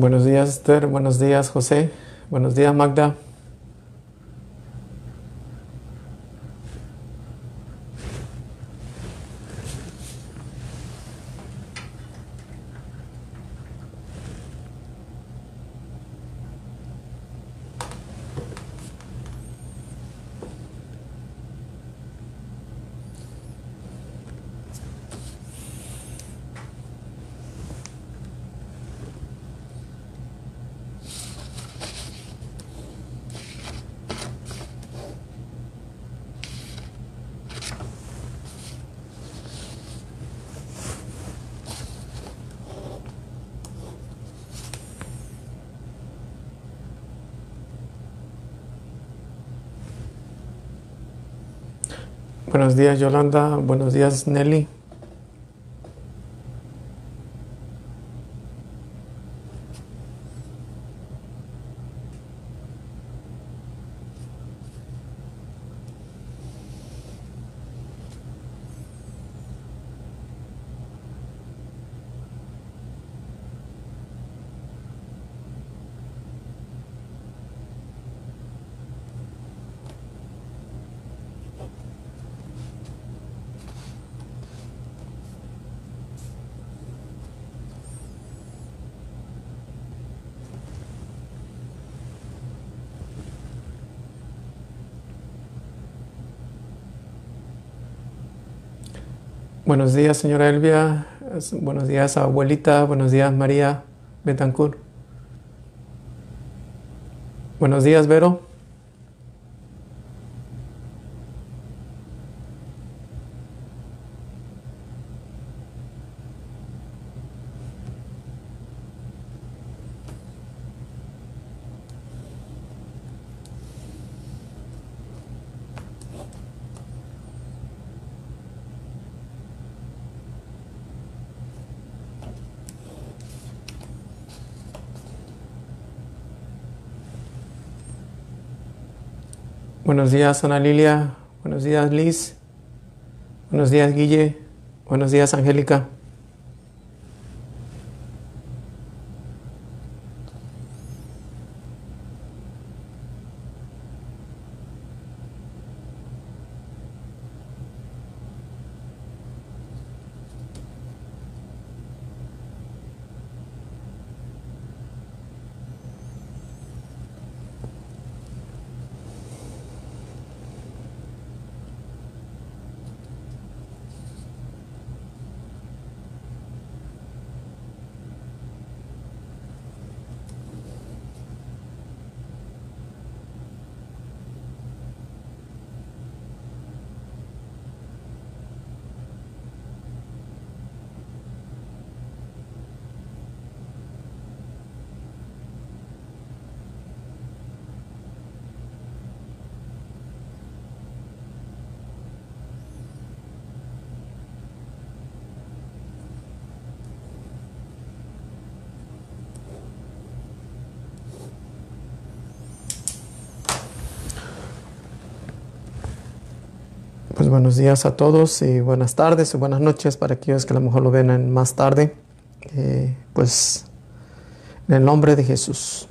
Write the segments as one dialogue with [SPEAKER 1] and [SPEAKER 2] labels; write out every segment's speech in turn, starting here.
[SPEAKER 1] Buenos días Esther, buenos días José, buenos días Magda. Buenos días Yolanda, buenos días Nelly. Buenos días, señora Elvia. Buenos días, abuelita. Buenos días, María Betancourt. Buenos días, Vero. Buenos días, Ana Lilia. Buenos días, Liz. Buenos días, Guille. Buenos días, Angélica. Buenos días a todos y buenas tardes y buenas noches para aquellos que a lo mejor lo ven en más tarde. Eh, pues en el nombre de Jesús.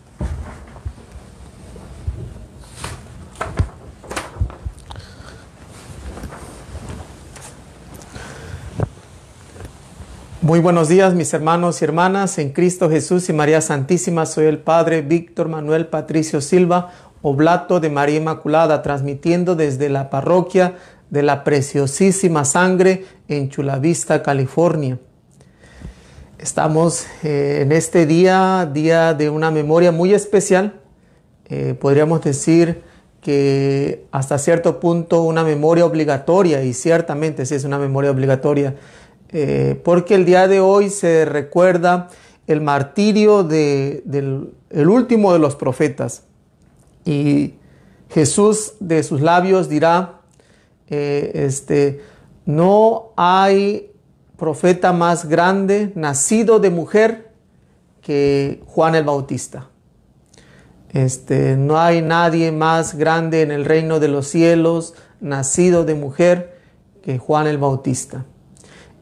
[SPEAKER 1] Muy buenos días mis hermanos y hermanas en Cristo Jesús y María Santísima. Soy el Padre Víctor Manuel Patricio Silva, oblato de María Inmaculada, transmitiendo desde la parroquia de la preciosísima sangre en Chula Vista, California. Estamos eh, en este día, día de una memoria muy especial. Eh, podríamos decir que hasta cierto punto una memoria obligatoria, y ciertamente sí es una memoria obligatoria, eh, porque el día de hoy se recuerda el martirio de, del el último de los profetas. Y Jesús de sus labios dirá, eh, este, no hay profeta más grande nacido de mujer que Juan el Bautista. Este, no hay nadie más grande en el reino de los cielos nacido de mujer que Juan el Bautista.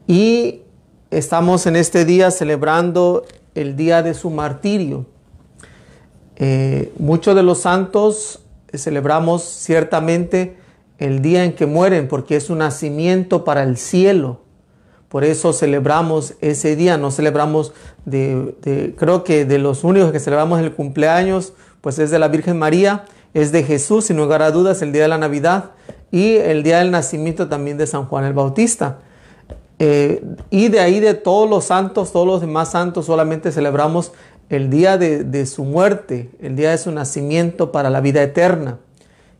[SPEAKER 1] Y estamos en este día celebrando el día de su martirio. Eh, muchos de los santos celebramos ciertamente el día en que mueren porque es un nacimiento para el cielo. Por eso celebramos ese día, no celebramos de, creo que de los únicos que celebramos el cumpleaños, pues es de la Virgen María, es de Jesús, sin lugar a dudas, el día de la Navidad y el día del nacimiento también de San Juan el Bautista. Eh, y de ahí de todos los santos, todos los demás santos, solamente celebramos el día de, su muerte, el día de su nacimiento para la vida eterna,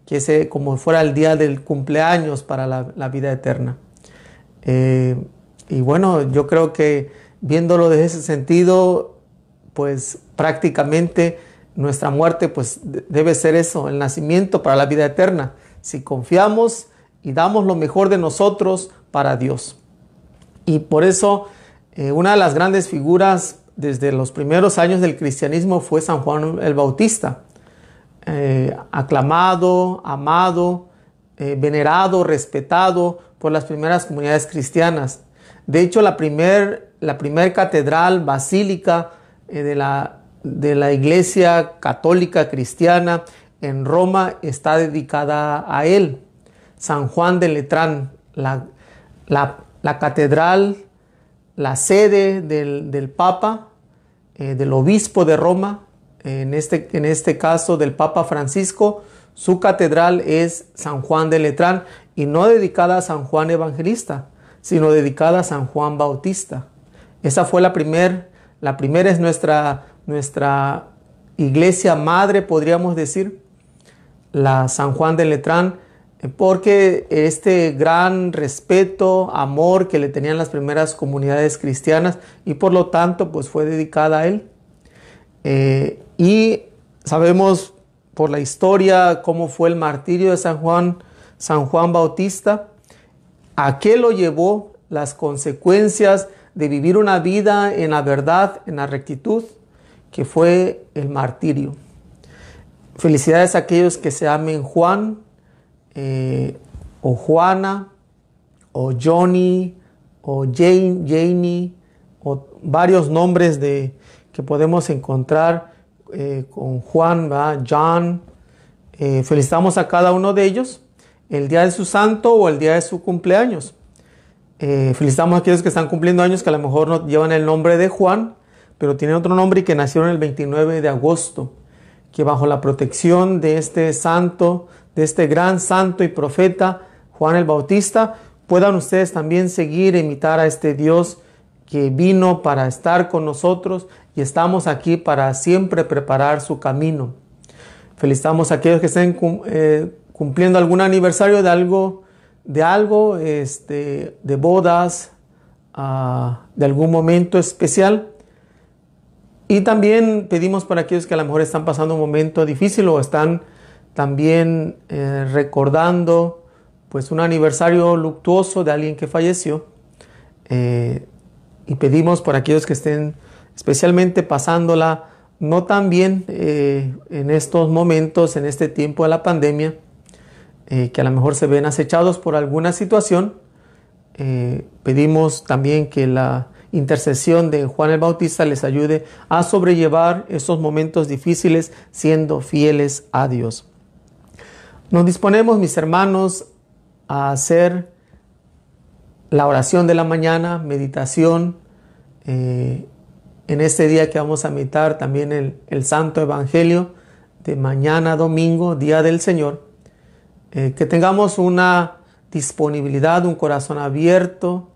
[SPEAKER 1] que es como fuera el día del cumpleaños para la, vida eterna. Eh, y bueno, yo creo que viéndolo desde ese sentido, pues prácticamente nuestra muerte pues debe ser eso, el nacimiento para la vida eterna, si confiamos y damos lo mejor de nosotros para Dios. Y por eso eh, una de las grandes figuras desde los primeros años del cristianismo fue San Juan el Bautista, eh, aclamado, amado, eh, venerado, respetado por las primeras comunidades cristianas. De hecho, la primera la primer catedral basílica de, la, de la iglesia católica cristiana en Roma está dedicada a él. San Juan de Letrán, la, la la catedral, la sede del, Papa, eh, del obispo de Roma, en este, en este caso del Papa Francisco, su catedral es San Juan de Letrán y no dedicada a San Juan Evangelista, sino dedicada a San Juan Bautista. Esa fue la primera, la primera es nuestra, nuestra iglesia madre, podríamos decir, la San Juan de Letrán, porque este gran respeto, amor que le tenían las primeras comunidades cristianas y por lo tanto pues fue dedicada a él. Eh, y sabemos por la historia cómo fue el martirio de San Juan, San Juan Bautista, a qué lo llevó las consecuencias de vivir una vida en la verdad, en la rectitud, que fue el martirio. Felicidades a aquellos que se amen Juan, eh, o Juana, o Johnny, o Jane, Janie, o varios nombres de, que podemos encontrar eh, con Juan, John. Eh, felicitamos a cada uno de ellos el día de su santo o el día de su cumpleaños. felicitamos a aquellos que están cumpliendo años que a lo mejor no llevan el nombre de Juan, pero tienen otro nombre y que nacieron el 29 de agosto, que bajo la protección de este santo de este gran santo y profeta Juan el Bautista, puedan ustedes también seguir e imitar a este Dios que vino para estar con nosotros y estamos aquí para siempre preparar su camino. Felicitamos a aquellos que estén eh, cumpliendo algún aniversario de algo, de algo, este, de bodas, ah, de algún momento especial. Y también pedimos para aquellos que a lo mejor están pasando un momento difícil o están también eh, recordando pues un aniversario luctuoso de alguien que falleció eh, y pedimos por aquellos que estén especialmente pasándola no tan bien eh, en estos momentos, en este tiempo de la pandemia, que a lo mejor se ven acechados por alguna situación, pedimos también que la intercesión de Juan el Bautista les ayude a sobrellevar esos momentos difíciles siendo fieles a Dios. Nos disponemos, mis hermanos, a hacer la oración de la mañana, meditación, eh, en este día que vamos a meditar también el, Santo Evangelio de mañana domingo, Día del Señor, eh, que tengamos una disponibilidad, un corazón abierto,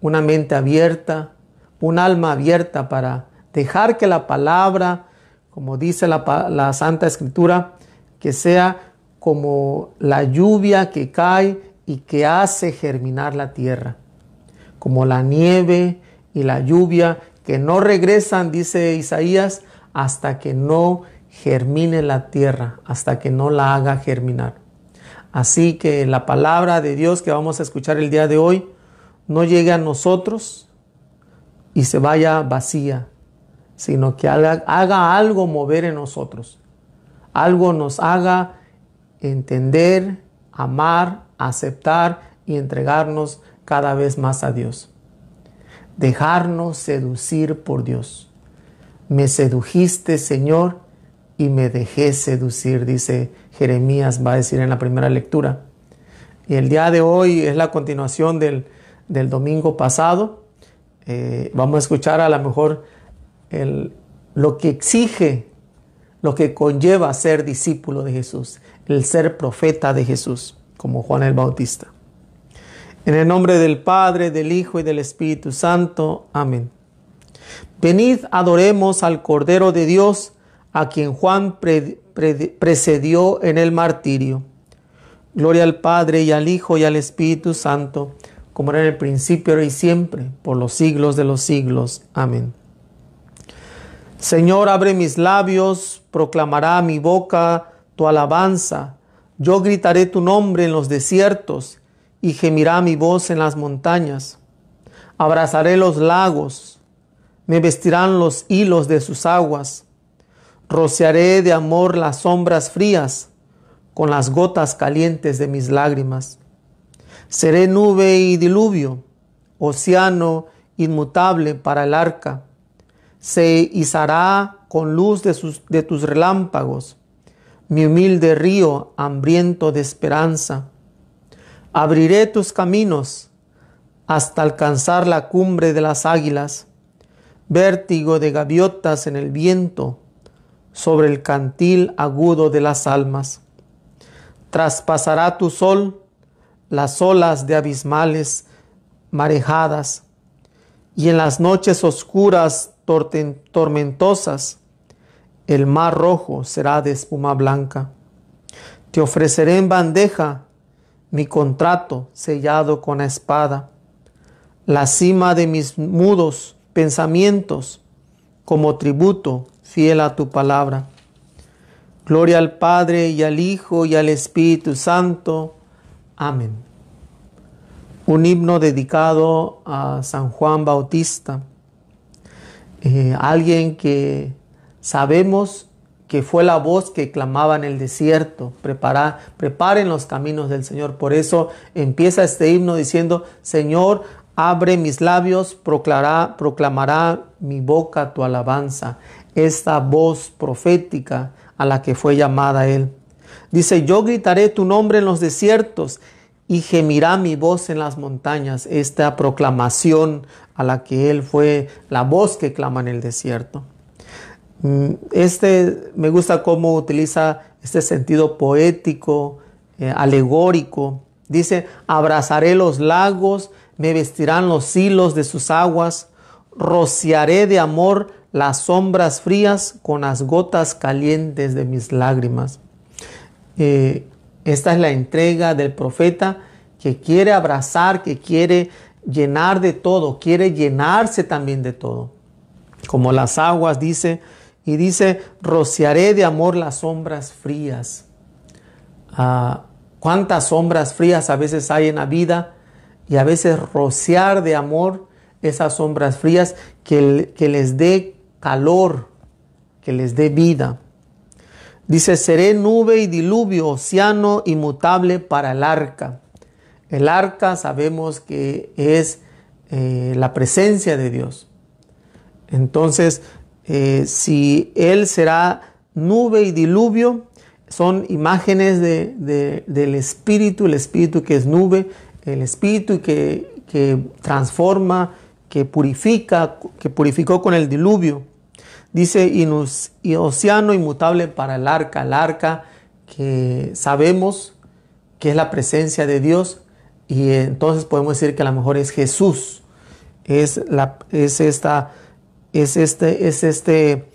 [SPEAKER 1] una mente abierta, un alma abierta para dejar que la palabra, como dice la, la Santa Escritura, que sea como la lluvia que cae y que hace germinar la tierra, como la nieve y la lluvia que no regresan, dice Isaías, hasta que no germine la tierra, hasta que no la haga germinar. Así que la palabra de Dios que vamos a escuchar el día de hoy no llegue a nosotros y se vaya vacía, sino que haga, haga algo mover en nosotros, algo nos haga entender, amar, aceptar y entregarnos cada vez más a Dios. Dejarnos seducir por Dios. Me sedujiste, Señor, y me dejé seducir, dice Jeremías, va a decir en la primera lectura. Y el día de hoy es la continuación del, domingo pasado. Eh, vamos a escuchar a lo mejor el, lo que exige, lo que conlleva ser discípulo de Jesús, el ser profeta de Jesús, como Juan el Bautista. En el nombre del Padre, del Hijo y del Espíritu Santo. Amén. Venid, adoremos al Cordero de Dios, a quien Juan precedió en el martirio. Gloria al Padre y al Hijo y al Espíritu Santo, como era en el principio, y siempre, por los siglos de los siglos. Amén. Señor, abre mis labios, proclamará mi boca tu alabanza. Yo gritaré tu nombre en los desiertos y gemirá mi voz en las montañas. Abrazaré los lagos, me vestirán los hilos de sus aguas. Rociaré de amor las sombras frías con las gotas calientes de mis lágrimas. Seré nube y diluvio, océano inmutable para el arca. Se izará con luz de, de tus relámpagos, mi humilde río hambriento de esperanza Abriré tus caminos hasta alcanzar la cumbre de las águilas, vértigo de gaviotas en el viento, sobre el cantil agudo de las almas. Traspasará tu sol las olas de abismales marejadas, y en las noches oscuras tormentosas el mar rojo será de espuma blanca. Te ofreceré en bandeja mi contrato sellado con la espada, la cima de mis mudos pensamientos como tributo fiel a tu palabra. Gloria al Padre y al Hijo y al Espíritu Santo. Amén. Un himno dedicado a San Juan Bautista, eh, alguien que sabemos que fue la voz que clamaba en el desierto, Prepara, preparen los caminos del Señor. Por eso empieza este himno diciendo, Señor, abre mis labios, proclamará, proclamará mi boca tu alabanza. Esta voz profética a la que fue llamada él. Dice, yo gritaré tu nombre en los desiertos y gemirá mi voz en las montañas. Esta proclamación a la que él fue la voz que clama en el desierto. Mm, este me gusta cómo utiliza este sentido poético, eh, alegórico. Dice, abrazaré los lagos, me vestirán los hilos de sus aguas, rociaré de amor las sombras frías con las gotas calientes de mis lágrimas. Eh, esta es la entrega del profeta que quiere abrazar, que quiere llenar de todo, quiere llenarse también de todo. Como las aguas, dice, y dice, rociaré de amor las sombras frías. Ah, ¿Cuántas sombras frías a veces hay en la vida? Y a veces rociar de amor esas sombras frías que, que les dé calor, que les dé vida. Dice, seré nube y diluvio, océano inmutable para el arca. El arca sabemos que es eh, la presencia de Dios. Entonces, eh, si Él será nube y diluvio, son imágenes del Espíritu, el Espíritu que es nube, el Espíritu que, transforma, que purifica, que purificó con el diluvio. Dice, y, océano inmutable para el arca, el arca que sabemos que es la presencia de Dios y entonces podemos decir que a lo mejor es Jesús, es, la, es esta es este, es este,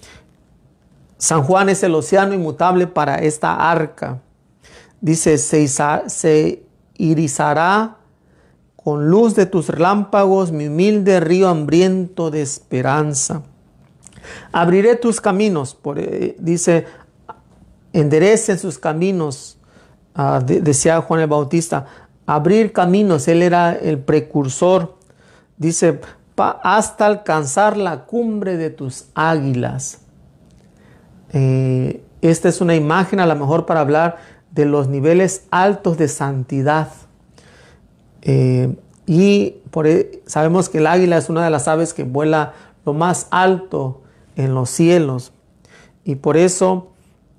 [SPEAKER 1] San Juan es el océano inmutable para esta arca. Dice, se, irizará con luz de tus relámpagos mi humilde río hambriento de esperanza. Abriré tus caminos, por, eh, dice, enderecen sus caminos, ah, decía Juan el Bautista, abrir caminos, él era el precursor. Dice, hasta alcanzar la cumbre de tus águilas. Eh, esta es una imagen a lo mejor para hablar de los niveles altos de santidad. Eh, y por, e, sabemos que el águila es una de las aves que vuela lo más alto en los cielos. Y por eso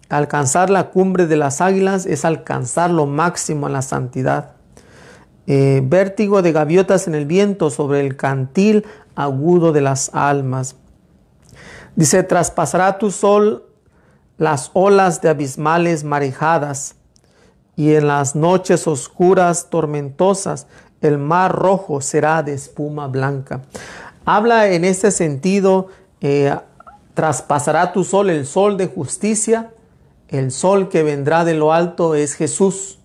[SPEAKER 1] alcanzar la cumbre de las águilas es alcanzar lo máximo en la santidad. Eh, vértigo de gaviotas en el viento sobre el cantil agudo de las almas. Dice, traspasará tu sol las olas de abismales marejadas y en las noches oscuras tormentosas el mar rojo será de espuma blanca. Habla en este sentido, eh, traspasará tu sol, el sol de justicia, el sol que vendrá de lo alto es Jesús.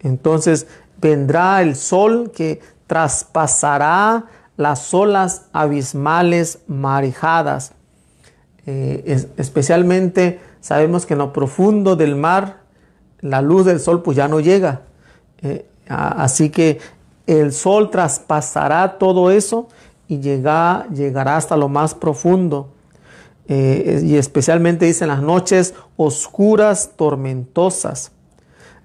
[SPEAKER 1] Entonces vendrá el sol que traspasará las olas abismales marejadas. Eh, especialmente sabemos que en lo profundo del mar la luz del sol pues ya no llega. Eh, así que el sol traspasará todo eso y llega, llegará hasta lo más profundo. Eh, y especialmente dice en las noches oscuras, tormentosas.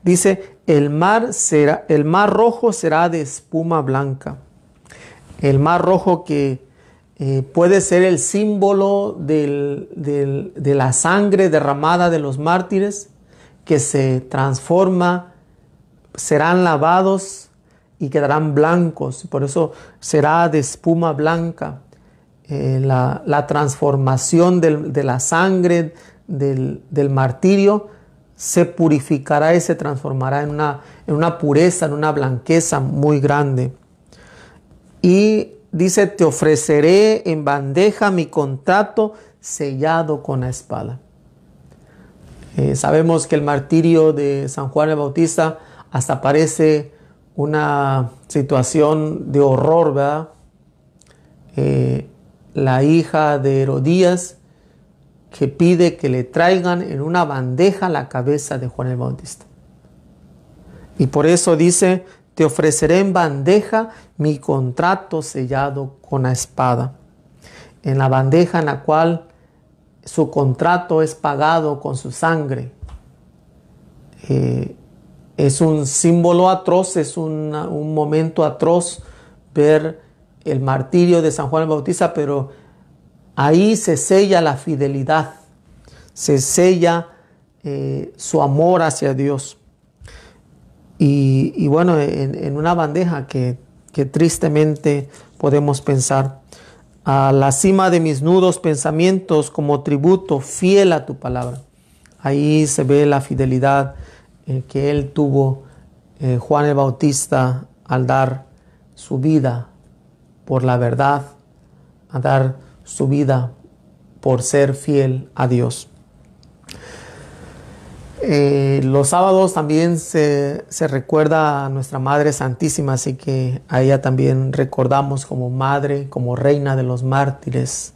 [SPEAKER 1] Dice, el mar, será, el mar rojo será de espuma blanca. El mar rojo que eh, puede ser el símbolo de la sangre derramada de los mártires que se transforma, serán lavados y quedarán blancos. Por eso será de espuma blanca. Eh, la, transformación de la sangre del, martirio se purificará y se transformará en una, en una pureza, en una blanqueza muy grande. Y dice, te ofreceré en bandeja mi contrato sellado con la espada. Eh, sabemos que el martirio de San Juan el Bautista hasta parece una situación de horror, ¿verdad? Eh, la hija de Herodías que pide que le traigan en una bandeja la cabeza de Juan el Bautista. Y por eso dice, te ofreceré en bandeja mi contrato sellado con la espada. En la bandeja en la cual su contrato es pagado con su sangre. Eh, es un símbolo atroz, es un momento atroz ver el martirio de San Juan el Bautista, pero ahí se sella la fidelidad, se sella eh, su amor hacia Dios. Y, bueno, en, una bandeja que, tristemente podemos pensar, a la cima de mis nudos pensamientos como tributo fiel a tu palabra. Ahí se ve la fidelidad eh, que él tuvo, eh, Juan el Bautista, al dar su vida por la verdad, a dar su vida por ser fiel a Dios. Eh, los sábados también se, se, recuerda a nuestra Madre Santísima, así que a ella también recordamos como Madre, como Reina de los Mártires.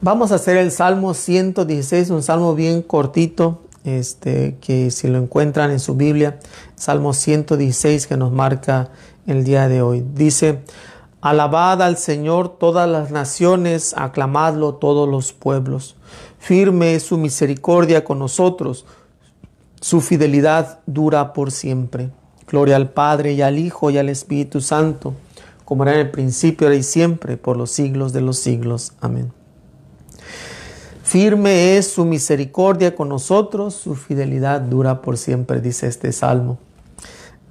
[SPEAKER 1] Vamos a hacer el Salmo 116, un salmo bien cortito, este, que si lo encuentran en su Biblia, Salmo 116 que nos marca el día de hoy. Dice, Alabad al Señor todas las naciones, aclamadlo todos los pueblos. Firme es su misericordia con nosotros, su fidelidad dura por siempre. Gloria al Padre y al Hijo y al Espíritu Santo, como era en el principio, ahora y siempre, por los siglos de los siglos. Amén. Firme es su misericordia con nosotros, su fidelidad dura por siempre, dice este salmo.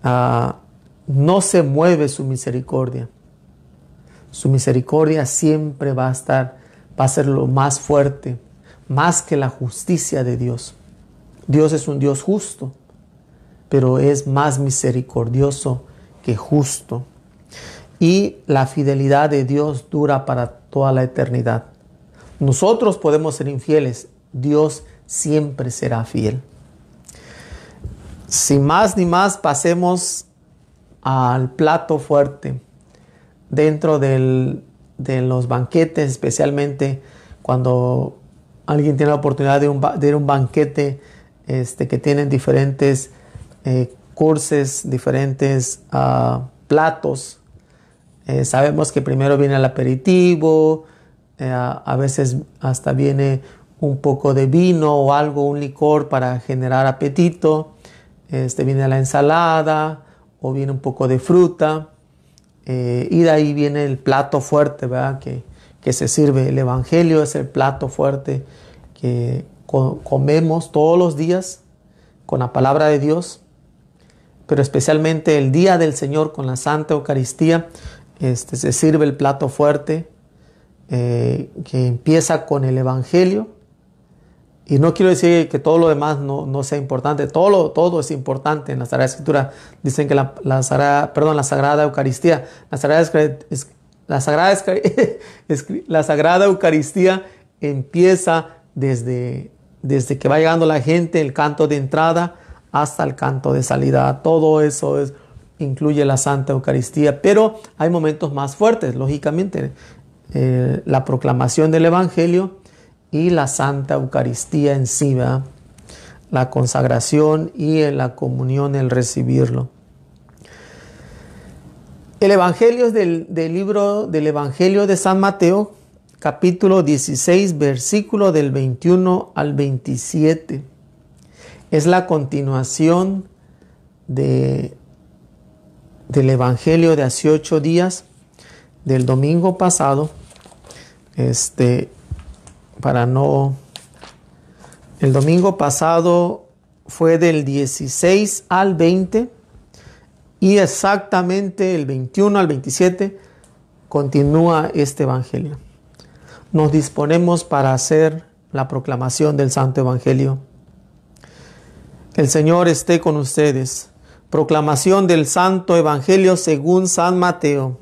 [SPEAKER 1] Ah, no se mueve su misericordia. Su misericordia siempre va a estar, va a ser lo más fuerte, más que la justicia de Dios. Dios es un Dios justo, pero es más misericordioso que justo. Y la fidelidad de Dios dura para toda la eternidad. Nosotros podemos ser infieles, Dios siempre será fiel. Sin más ni más, pasemos al plato fuerte dentro de los banquetes, especialmente cuando alguien tiene la oportunidad de, un, ir a un banquete este, que tienen diferentes eh, cursos, diferentes ah, platos. Eh, sabemos que primero viene el aperitivo, eh, a veces hasta viene un poco de vino o algo, un licor para generar apetito. Este, viene la ensalada o viene un poco de fruta. Y de ahí viene el plato fuerte, ¿verdad? Que, que se sirve. El Evangelio es el plato fuerte que comemos todos los días con la palabra de Dios, pero especialmente el día del Señor con la Santa Eucaristía, este, se sirve el plato fuerte eh, que empieza con el Evangelio. Y no quiero decir que todo lo demás no, sea importante, todo, lo, todo es importante en la Sagrada Escritura. Dicen que la, la, Sagrada, perdón, la Sagrada Eucaristía, la Sagrada, la Sagrada, la Sagrada Eucaristía empieza desde, desde que va llegando la gente, el canto de entrada hasta el canto de salida. Todo eso es, incluye la Santa Eucaristía, pero hay momentos más fuertes, lógicamente. Eh, la proclamación del Evangelio y la Santa Eucaristía en sí, la consagración y la comunión, el recibirlo. El Evangelio es del, del, libro del Evangelio de San Mateo, capítulo 16, versículo del 21 al 27. Es la continuación de, del Evangelio de hace ocho días, del domingo pasado este, para no... El domingo pasado fue del 16 al 20 y exactamente el 21 al 27 continúa este Evangelio. Nos disponemos para hacer la proclamación del Santo Evangelio. El Señor esté con ustedes. Proclamación del Santo Evangelio según San Mateo.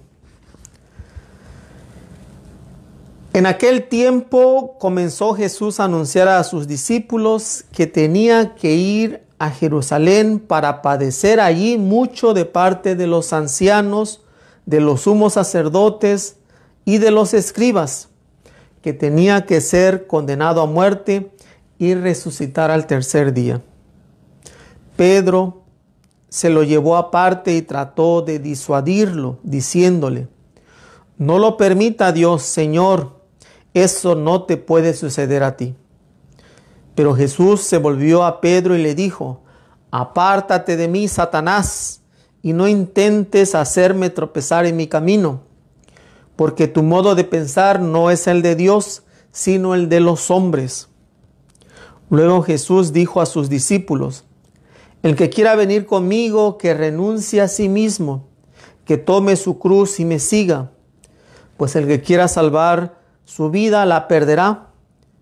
[SPEAKER 1] En aquel tiempo comenzó Jesús a anunciar a sus discípulos que tenía que ir a Jerusalén para padecer allí mucho de parte de los ancianos, de los sumos sacerdotes y de los escribas, que tenía que ser condenado a muerte y resucitar al tercer día. Pedro se lo llevó aparte y trató de disuadirlo, diciéndole, no lo permita Dios, Señor, eso no te puede suceder a ti. Pero Jesús se volvió a Pedro y le dijo, apártate de mí, Satanás, y no intentes hacerme tropezar en mi camino, porque tu modo de pensar no es el de Dios, sino el de los hombres. Luego Jesús dijo a sus discípulos, el que quiera venir conmigo, que renuncie a sí mismo, que tome su cruz y me siga, pues el que quiera salvar su vida la perderá,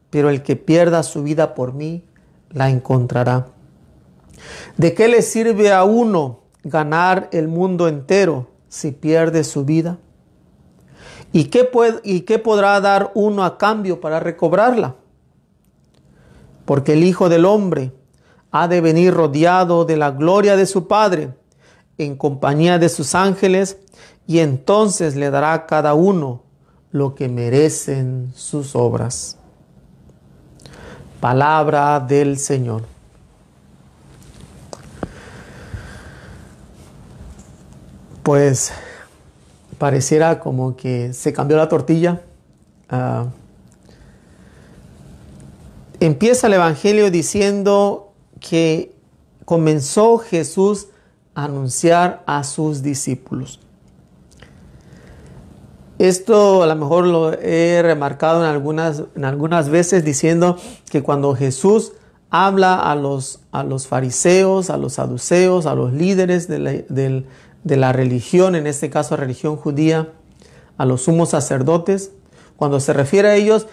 [SPEAKER 1] pero el que pierda su vida por mí la encontrará. ¿De qué le sirve a uno ganar el mundo entero si pierde su vida? ¿Y qué, puede, ¿Y qué podrá dar uno a cambio para recobrarla? Porque el Hijo del Hombre ha de venir rodeado de la gloria de su Padre en compañía de sus ángeles y entonces le dará cada uno lo que merecen sus obras. Palabra del Señor. Pues pareciera como que se cambió la tortilla. Ah, empieza el Evangelio diciendo que comenzó Jesús a anunciar a sus discípulos. Esto a lo mejor lo he remarcado en algunas, en algunas veces diciendo que cuando Jesús habla a los, a los fariseos, a los saduceos, a los líderes de la, de la religión, en este caso religión judía, a los sumos sacerdotes, cuando se refiere a ellos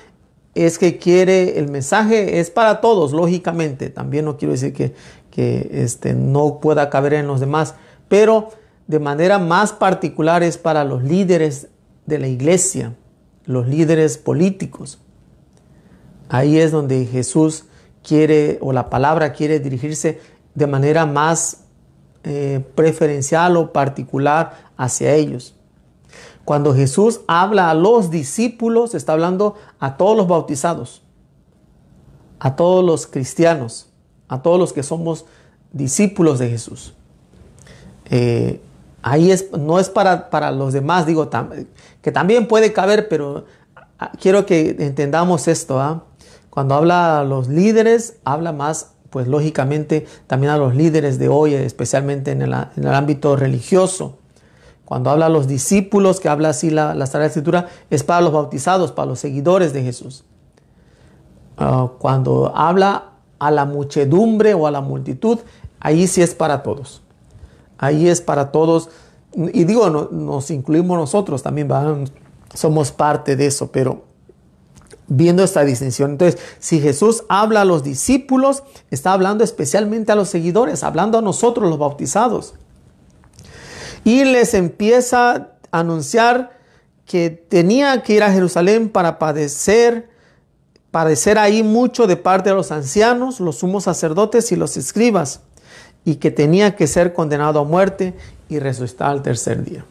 [SPEAKER 1] es que quiere, el mensaje es para todos, lógicamente, también no quiero decir que, que este, no pueda caber en los demás, pero de manera más particular es para los líderes de la iglesia, los líderes políticos. Ahí es donde Jesús quiere o la palabra quiere dirigirse de manera más eh, preferencial o particular hacia ellos. Cuando Jesús habla a los discípulos, está hablando a todos los bautizados, a todos los cristianos, a todos los que somos discípulos de Jesús. Eh, ahí es, no es para, para los demás, digo, que también puede caber, pero ah, quiero que entendamos esto. ¿ah? Cuando habla a los líderes, habla más, pues lógicamente, también a los líderes de hoy, especialmente en el, ámbito religioso. Cuando habla a los discípulos, que habla así la, la Sagrada Escritura, es para los bautizados, para los seguidores de Jesús. Ah, cuando habla a la muchedumbre o a la multitud, ahí sí es para todos. Ahí es para todos. Y digo, nos incluimos nosotros también, somos parte de eso, pero viendo esta distinción. Entonces, si Jesús habla a los discípulos, está hablando especialmente a los seguidores, hablando a nosotros los bautizados. Y les empieza a anunciar que tenía que ir a Jerusalén para padecer, padecer ahí mucho de parte de los ancianos, los sumos sacerdotes y los escribas, y que tenía que ser condenado a muerte y resucitar al tercer día.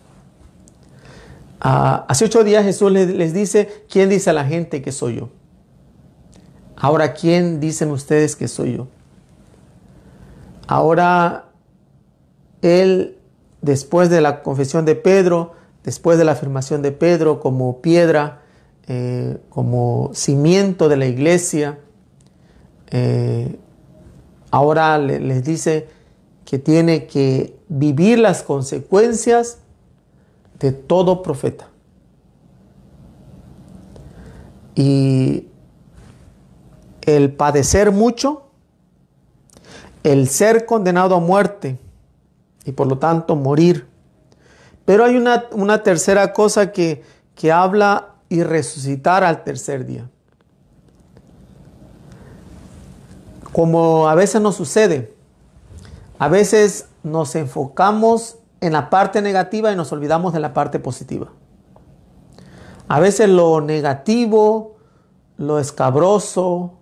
[SPEAKER 1] Ah, hace ocho días Jesús les, dice, ¿quién dice a la gente que soy yo? Ahora, ¿quién dicen ustedes que soy yo? Ahora, Él, después de la confesión de Pedro, después de la afirmación de Pedro como piedra, eh, como cimiento de la iglesia, eh, ahora les dice que tiene que vivir las consecuencias de todo profeta. Y el padecer mucho, el ser condenado a muerte y por lo tanto morir. Pero hay una, una tercera cosa que, que habla y resucitar al tercer día. Como a veces nos sucede, a veces nos enfocamos en la parte negativa y nos olvidamos de la parte positiva. A veces lo negativo, lo escabroso,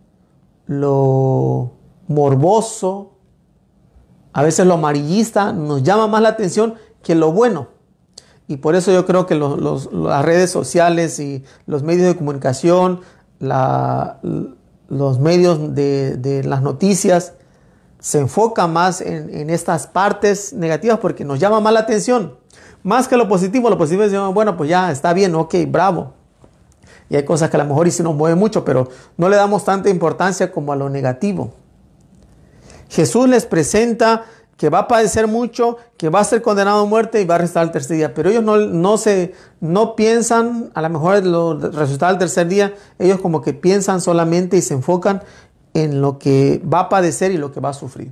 [SPEAKER 1] lo morboso, a veces lo amarillista nos llama más la atención que lo bueno. Y por eso yo creo que las redes sociales y los medios de comunicación, los medios de, de las noticias, se enfoca más en, estas partes negativas porque nos llama más la atención. Más que lo positivo, lo positivo es, bueno, pues ya está bien, ok, bravo. Y hay cosas que a lo mejor y sí nos mueve mucho, pero no le damos tanta importancia como a lo negativo. Jesús les presenta que va a padecer mucho, que va a ser condenado a muerte y va a resucitar al tercer día. Pero ellos no, no, se, no piensan, a lo mejor lo resucitar al tercer día, ellos como que piensan solamente y se enfocan en lo que va a padecer y lo que va a sufrir.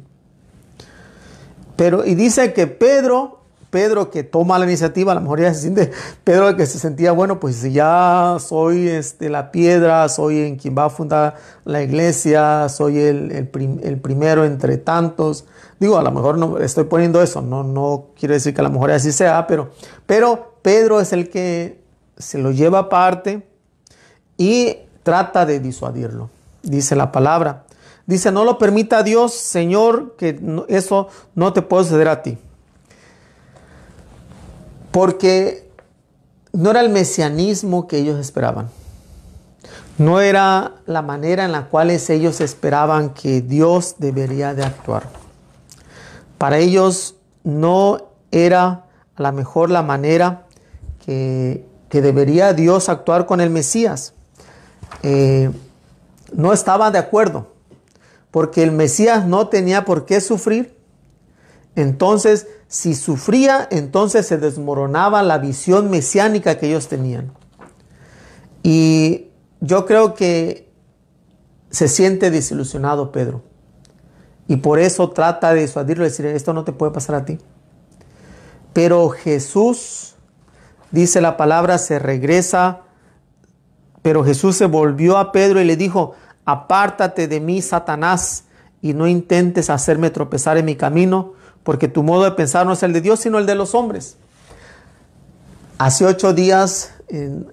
[SPEAKER 1] Pero, y dice que Pedro, Pedro que toma la iniciativa, a lo mejor ya se siente, Pedro que se sentía, bueno, pues ya soy este, la piedra, soy en quien va a fundar la iglesia, soy el, el, primero entre tantos. Digo, a lo mejor no estoy poniendo eso, no, no quiero decir que a lo mejor así sea, pero, pero Pedro es el que se lo lleva aparte y trata de disuadirlo dice la palabra. Dice, no lo permita Dios, Señor, que eso no te puede suceder a ti. Porque no era el mesianismo que ellos esperaban. No era la manera en la cual ellos esperaban que Dios debería de actuar. Para ellos no era a lo mejor la manera que, debería Dios actuar con el Mesías. Eh, no estaba de acuerdo, porque el Mesías no tenía por qué sufrir. Entonces, si sufría, entonces se desmoronaba la visión mesiánica que ellos tenían. Y yo creo que se siente desilusionado Pedro. Y por eso trata de disuadirlo decir, esto no te puede pasar a ti. Pero Jesús, dice la palabra, se regresa pero Jesús se volvió a Pedro y le dijo, apártate de mí, Satanás, y no intentes hacerme tropezar en mi camino, porque tu modo de pensar no es el de Dios, sino el de los hombres. Hace ocho días, en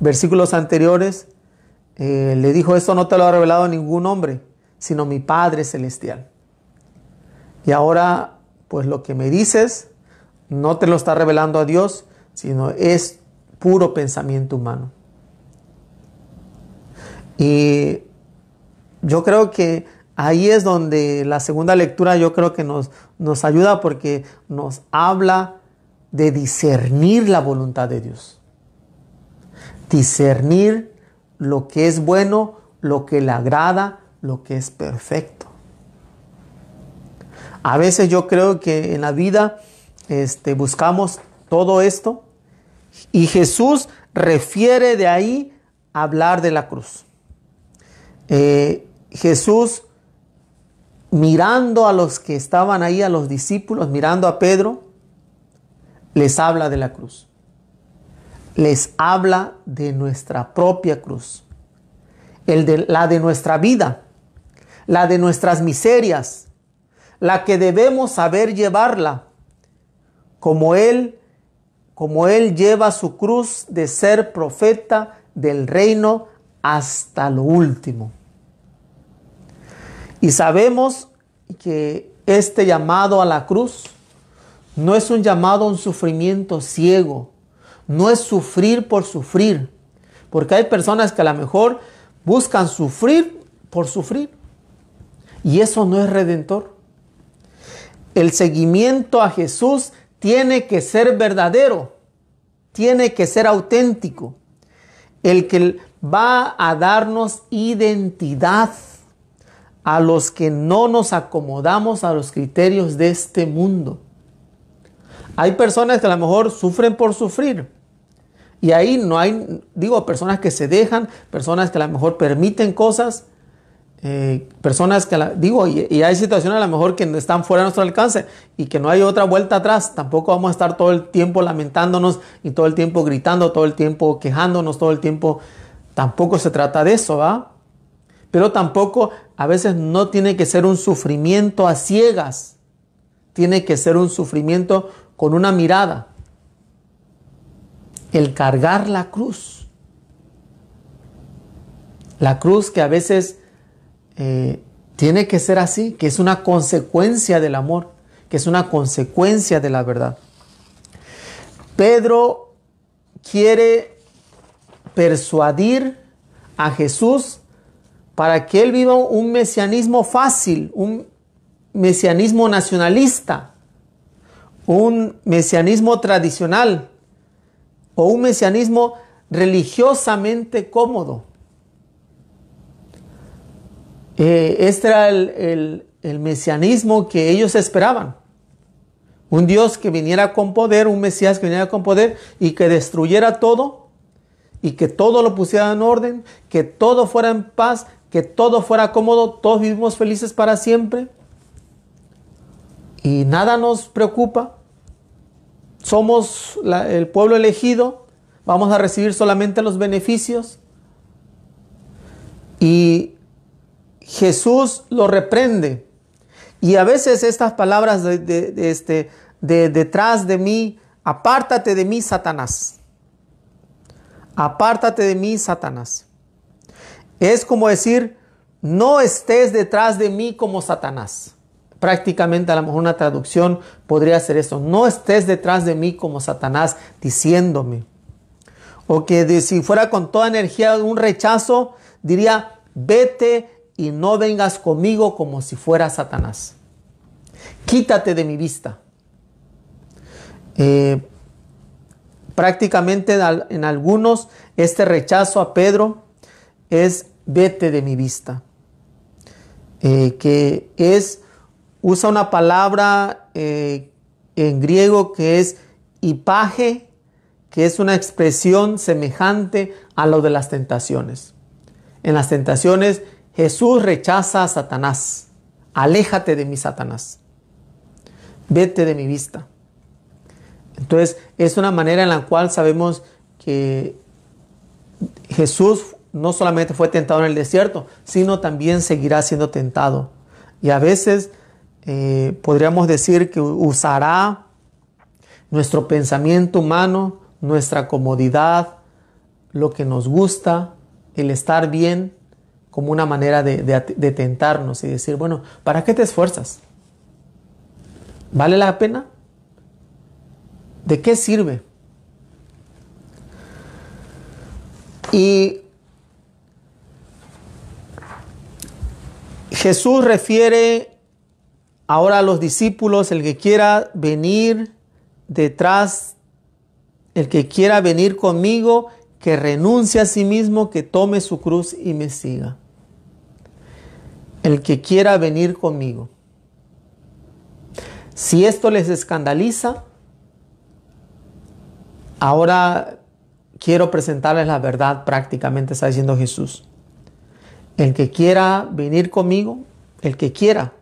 [SPEAKER 1] versículos anteriores, eh, le dijo, esto no te lo ha revelado ningún hombre, sino mi Padre Celestial. Y ahora, pues lo que me dices, no te lo está revelando a Dios, sino es puro pensamiento humano. Y yo creo que ahí es donde la segunda lectura yo creo que nos, nos ayuda porque nos habla de discernir la voluntad de Dios. Discernir lo que es bueno, lo que le agrada, lo que es perfecto. A veces yo creo que en la vida este, buscamos todo esto y Jesús refiere de ahí a hablar de la cruz. Eh, Jesús mirando a los que estaban ahí, a los discípulos, mirando a Pedro, les habla de la cruz. Les habla de nuestra propia cruz. La de nuestra vida, la de nuestras miserias, la que debemos saber llevarla, como Él, como Él lleva su cruz de ser profeta del reino hasta lo último. Y sabemos que este llamado a la cruz no es un llamado a un sufrimiento ciego, no es sufrir por sufrir, porque hay personas que a lo mejor buscan sufrir por sufrir, y eso no es redentor. El seguimiento a Jesús tiene que ser verdadero, tiene que ser auténtico, el que va a darnos identidad a los que no nos acomodamos a los criterios de este mundo. Hay personas que a lo mejor sufren por sufrir. Y ahí no hay, digo, personas que se dejan, personas que a lo mejor permiten cosas, eh, personas que, digo, y, hay situaciones a lo mejor que están fuera de nuestro alcance y que no hay otra vuelta atrás. Tampoco vamos a estar todo el tiempo lamentándonos y todo el tiempo gritando, todo el tiempo quejándonos, todo el tiempo. Tampoco se trata de eso, ¿va? Pero tampoco a veces no tiene que ser un sufrimiento a ciegas. Tiene que ser un sufrimiento con una mirada. El cargar la cruz. La cruz que a veces eh, tiene que ser así, que es una consecuencia del amor, que es una consecuencia de la verdad. Pedro quiere persuadir a Jesús para que él viva un mesianismo fácil, un mesianismo nacionalista, un mesianismo tradicional o un mesianismo religiosamente cómodo. Eh, este era el, el mesianismo que ellos esperaban. Un Dios que viniera con poder, un Mesías que viniera con poder y que destruyera todo y que todo lo pusiera en orden, que todo fuera en paz, que todo fuera cómodo, todos vivimos felices para siempre y nada nos preocupa. Somos el pueblo elegido, vamos a recibir solamente los beneficios. Y Jesús lo reprende. Y a veces estas palabras de, este, de detrás de mí, apártate de mí, Satanás. Apártate de mí, Satanás. Es como decir, no estés detrás de mí como Satanás. Prácticamente a lo mejor una traducción podría ser eso. No estés detrás de mí como Satanás diciéndome. O que si fuera con toda energía un rechazo, diría, vete y no vengas conmigo como si fuera Satanás. Quítate de mi vista. Eh, prácticamente en algunos este rechazo a Pedro es vete de mi vista. Eh, que es, usa una palabra eh, en griego que es hipaje, que es una expresión semejante a lo de las tentaciones. En las tentaciones Jesús rechaza a Satanás. Aléjate de mí, Satanás. Vete de mi vista. Entonces es una manera en la cual sabemos que Jesús no solamente fue tentado en el desierto, sino también seguirá siendo tentado. Y a veces eh, podríamos decir que usará nuestro pensamiento humano, nuestra comodidad, lo que nos gusta, el estar bien, como una manera de, de tentarnos y decir, bueno, ¿para qué te esfuerzas? ¿Vale la pena? ¿De qué sirve? Y Jesús refiere ahora a los discípulos, el que quiera venir detrás, el que quiera venir conmigo, que renuncie a sí mismo, que tome su cruz y me siga. El que quiera venir conmigo. Si esto les escandaliza, Ahora quiero presentarles la verdad prácticamente, está diciendo Jesús. El que quiera venir conmigo, el que quiera,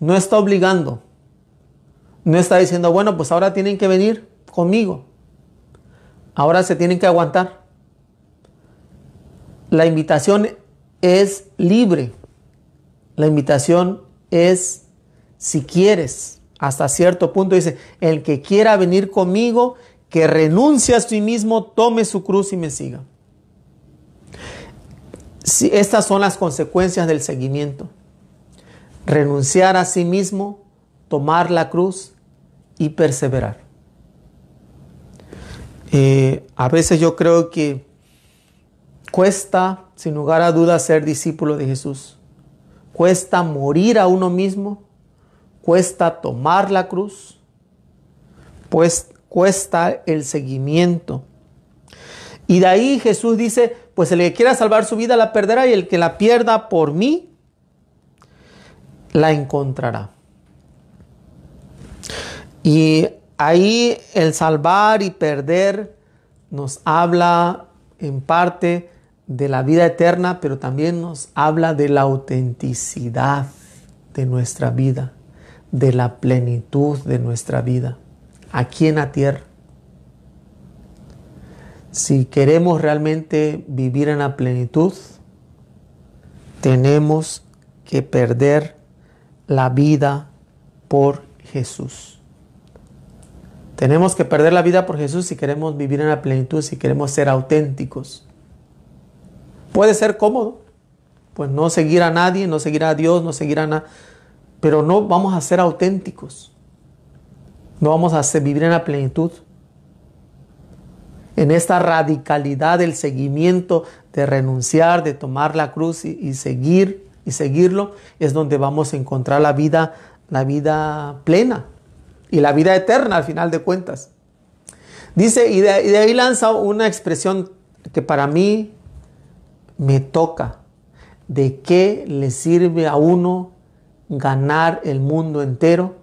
[SPEAKER 1] no está obligando. No está diciendo, bueno, pues ahora tienen que venir conmigo. Ahora se tienen que aguantar. La invitación es libre. La invitación es si quieres. Hasta cierto punto dice, el que quiera venir conmigo, que renuncie a sí mismo, tome su cruz y me siga. Estas son las consecuencias del seguimiento. Renunciar a sí mismo, tomar la cruz y perseverar. Eh, a veces yo creo que cuesta, sin lugar a dudas, ser discípulo de Jesús. Cuesta morir a uno mismo, cuesta tomar la cruz, pues cuesta el seguimiento. Y de ahí Jesús dice, pues el que quiera salvar su vida la perderá y el que la pierda por mí, la encontrará. Y ahí el salvar y perder nos habla en parte de la vida eterna, pero también nos habla de la autenticidad de nuestra vida, de la plenitud de nuestra vida, aquí en la tierra. Si queremos realmente vivir en la plenitud, tenemos que perder la vida por Jesús. Tenemos que perder la vida por Jesús si queremos vivir en la plenitud, si queremos ser auténticos. Puede ser cómodo, pues no seguir a nadie, no seguir a Dios, no seguir a nada, pero no vamos a ser auténticos. No vamos a vivir en la plenitud. En esta radicalidad del seguimiento, de renunciar, de tomar la cruz y, seguir y seguirlo, es donde vamos a encontrar la vida, la vida plena y la vida eterna al final de cuentas. Dice, y de, y de ahí lanza una expresión que para mí me toca. ¿De qué le sirve a uno ganar el mundo entero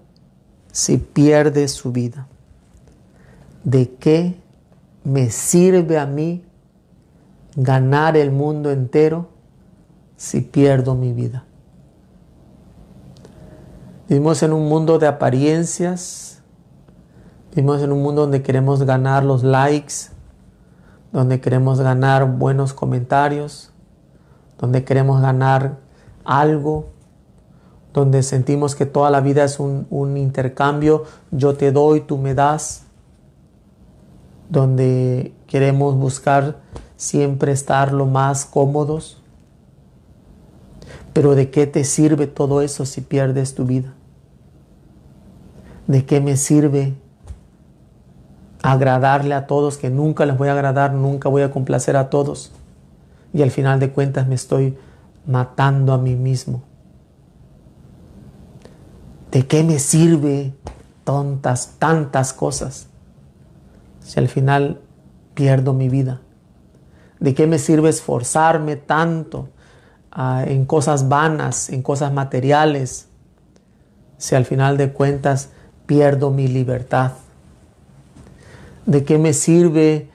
[SPEAKER 1] si pierde su vida? ¿De qué me sirve a mí ganar el mundo entero si pierdo mi vida? Vivimos en un mundo de apariencias, vivimos en un mundo donde queremos ganar los likes, donde queremos ganar buenos comentarios, donde queremos ganar algo, donde sentimos que toda la vida es un, intercambio, yo te doy, tú me das, donde queremos buscar siempre estar lo más cómodos. Pero ¿de qué te sirve todo eso si pierdes tu vida? ¿De qué me sirve agradarle a todos, que nunca les voy a agradar, nunca voy a complacer a todos. Y al final de cuentas me estoy matando a mí mismo. ¿De qué me sirve tontas, tantas cosas? Si al final pierdo mi vida. ¿De qué me sirve esforzarme tanto ah, en cosas vanas, en cosas materiales? Si al final de cuentas pierdo mi libertad. ¿De qué me sirve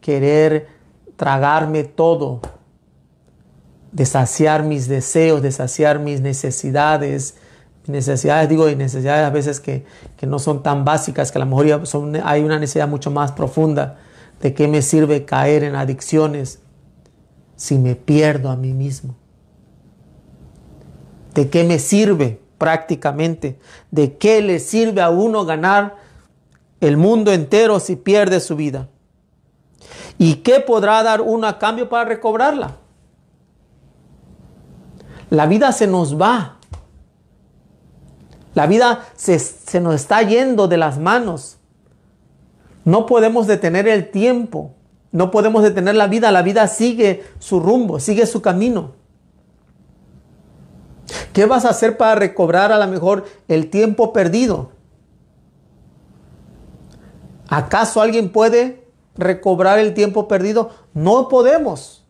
[SPEAKER 1] querer tragarme todo? De saciar mis deseos, de saciar mis necesidades. Necesidades, digo, y necesidades a veces que, no son tan básicas, que a lo mejor son, hay una necesidad mucho más profunda. ¿De qué me sirve caer en adicciones si me pierdo a mí mismo? ¿De qué me sirve prácticamente? ¿De qué le sirve a uno ganar el mundo entero si pierde su vida. ¿Y qué podrá dar uno a cambio para recobrarla? La vida se nos va. La vida se, se, nos está yendo de las manos. No podemos detener el tiempo. No podemos detener la vida. La vida sigue su rumbo, sigue su camino. ¿Qué vas a hacer para recobrar a lo mejor el tiempo perdido? ¿Acaso alguien puede recobrar el tiempo perdido? No podemos.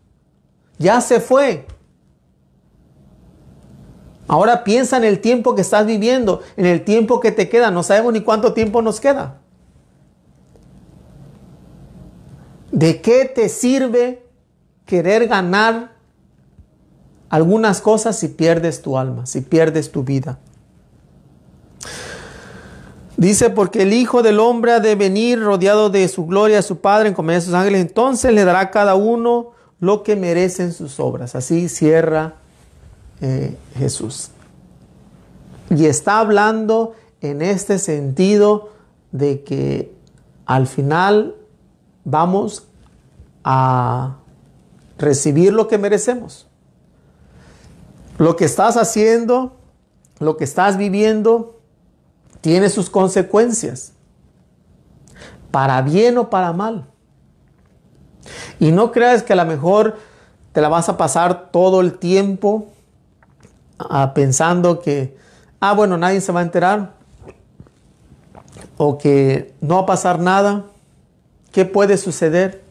[SPEAKER 1] Ya se fue. Ahora piensa en el tiempo que estás viviendo, en el tiempo que te queda. No sabemos ni cuánto tiempo nos queda. ¿De qué te sirve querer ganar algunas cosas si pierdes tu alma, si pierdes tu vida? Dice, porque el Hijo del Hombre ha de venir rodeado de su gloria, su Padre, en compañía de sus ángeles, entonces le dará a cada uno lo que merecen sus obras. Así cierra eh, Jesús. Y está hablando en este sentido de que al final vamos a recibir lo que merecemos. Lo que estás haciendo, lo que estás viviendo, tiene sus consecuencias, para bien o para mal. Y no creas que a lo mejor te la vas a pasar todo el tiempo pensando que, ah, bueno, nadie se va a enterar, o que no va a pasar nada. ¿Qué puede suceder?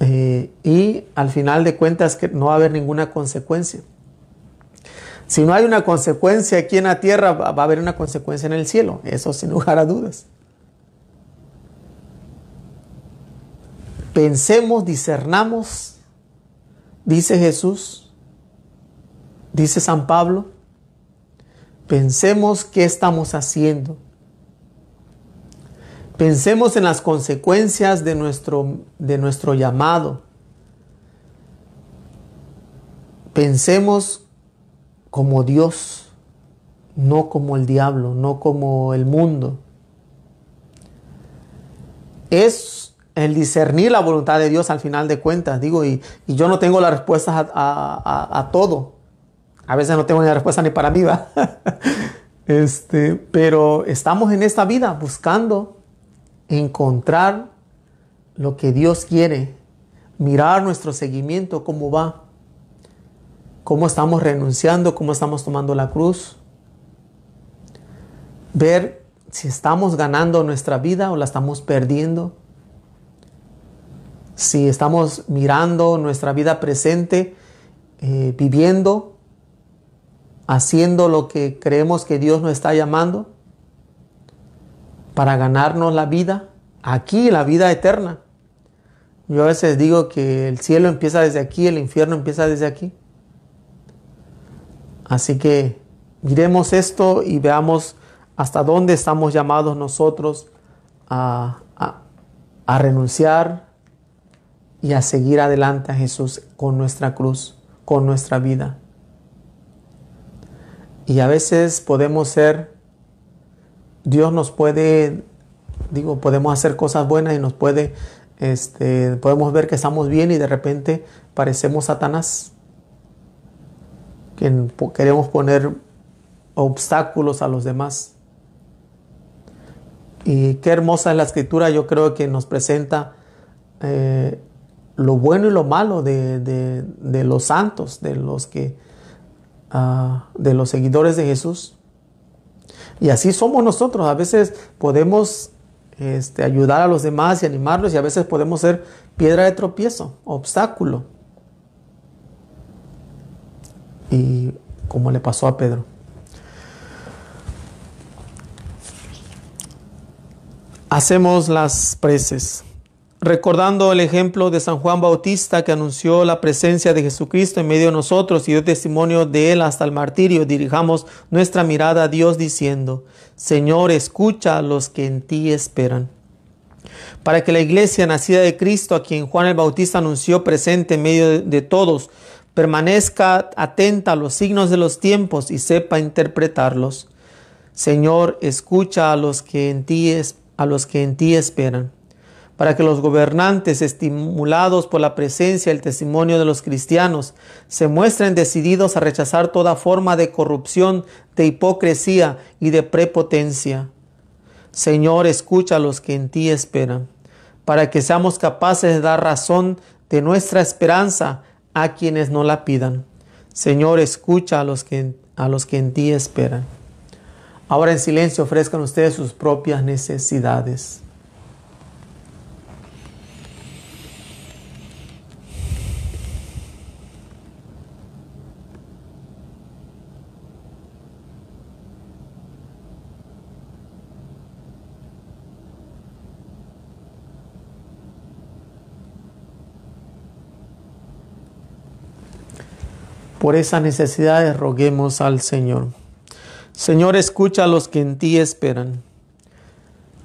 [SPEAKER 1] Eh, y al final de cuentas que no va a haber ninguna consecuencia. Si no hay una consecuencia aquí en la tierra, va a haber una consecuencia en el cielo. Eso sin lugar a dudas. Pensemos, discernamos, dice Jesús, dice San Pablo. Pensemos qué estamos haciendo. Pensemos en las consecuencias de nuestro, de nuestro llamado. Pensemos como Dios, no como el diablo, no como el mundo. Es el discernir la voluntad de Dios al final de cuentas, digo, y, yo no tengo la respuesta a, todo. A veces no tengo ni la respuesta ni para mí, este, pero estamos en esta vida buscando encontrar lo que Dios quiere, mirar nuestro seguimiento, cómo va cómo estamos renunciando, cómo estamos tomando la cruz. Ver si estamos ganando nuestra vida o la estamos perdiendo. Si estamos mirando nuestra vida presente, eh, viviendo, haciendo lo que creemos que Dios nos está llamando para ganarnos la vida, aquí la vida eterna. Yo a veces digo que el cielo empieza desde aquí, el infierno empieza desde aquí. Así que miremos esto y veamos hasta dónde estamos llamados nosotros a, renunciar y a seguir adelante a Jesús con nuestra cruz, con nuestra vida. Y a veces podemos ser, Dios nos puede, digo, podemos hacer cosas buenas y nos puede, este, podemos ver que estamos bien y de repente parecemos Satanás que queremos poner obstáculos a los demás. Y qué hermosa es la escritura, yo creo que nos presenta eh, lo bueno y lo malo de, los santos, de los que ah, de los seguidores de Jesús. Y así somos nosotros. A veces podemos este, ayudar a los demás y animarlos y a veces podemos ser piedra de tropiezo, obstáculo y como le pasó a Pedro. Hacemos las preces, recordando el ejemplo de San Juan Bautista que anunció la presencia de Jesucristo en medio de nosotros y dio testimonio de él hasta el martirio. Dirijamos nuestra mirada a Dios diciendo, Señor, escucha a los que en ti esperan. Para que la iglesia nacida de Cristo, a quien Juan el Bautista anunció presente en medio de todos, permanezca atenta a los signos de los tiempos y sepa interpretarlos. Señor, escucha a los que en ti, a los que en ti esperan, para que los gobernantes, estimulados por la presencia y el testimonio de los cristianos, se muestren decididos a rechazar toda forma de corrupción, de hipocresía y de prepotencia. Señor, escucha a los que en ti esperan, para que seamos capaces de dar razón de nuestra esperanza a quienes no la pidan. Señor, escucha a los que, a los que en ti esperan. Ahora en silencio ofrezcan ustedes sus propias necesidades. Por esas necesidades roguemos al Señor. Señor, escucha a los que en ti esperan.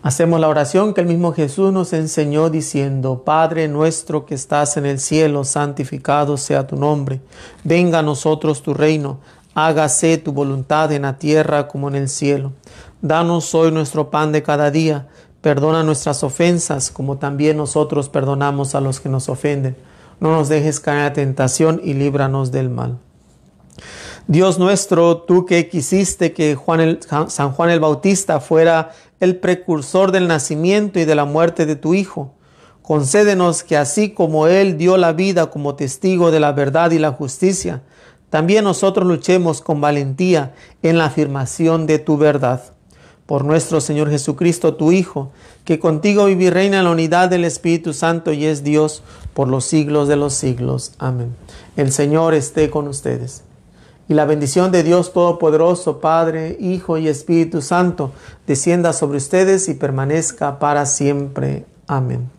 [SPEAKER 1] Hacemos la oración que el mismo Jesús nos enseñó diciendo, Padre nuestro que estás en el cielo, santificado sea tu nombre. Venga a nosotros tu reino. Hágase tu voluntad en la tierra como en el cielo. Danos hoy nuestro pan de cada día. Perdona nuestras ofensas como también nosotros perdonamos a los que nos ofenden. No nos dejes caer en la tentación y líbranos del mal. Dios nuestro, tú que quisiste que Juan San Juan el Bautista fuera el precursor del nacimiento y de la muerte de tu Hijo, concédenos que así como Él dio la vida como testigo de la verdad y la justicia, también nosotros luchemos con valentía en la afirmación de tu verdad. Por nuestro Señor Jesucristo, tu Hijo, que contigo vive y reina en la unidad del Espíritu Santo y es Dios por los siglos de los siglos. Amén. El Señor esté con ustedes. Y la bendición de Dios Todopoderoso, Padre, Hijo y Espíritu Santo, descienda sobre ustedes y permanezca para siempre. Amén.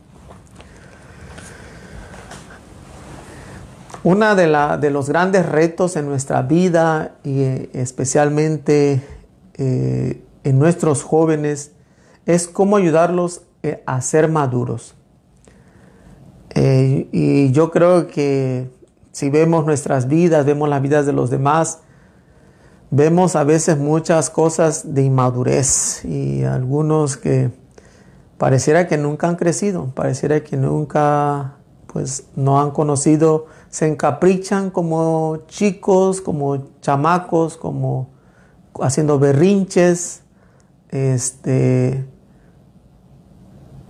[SPEAKER 1] Una de, la, de los grandes retos en nuestra vida y eh, especialmente eh, en nuestros jóvenes es cómo ayudarlos eh, a ser maduros. y yo creo que si vemos nuestras vidas, vemos las vidas de los demás, vemos a veces muchas cosas de inmadurez y algunos que pareciera que nunca han crecido, pareciera que nunca pues no han conocido, se encaprichan como chicos, como chamacos, como haciendo berrinches, este,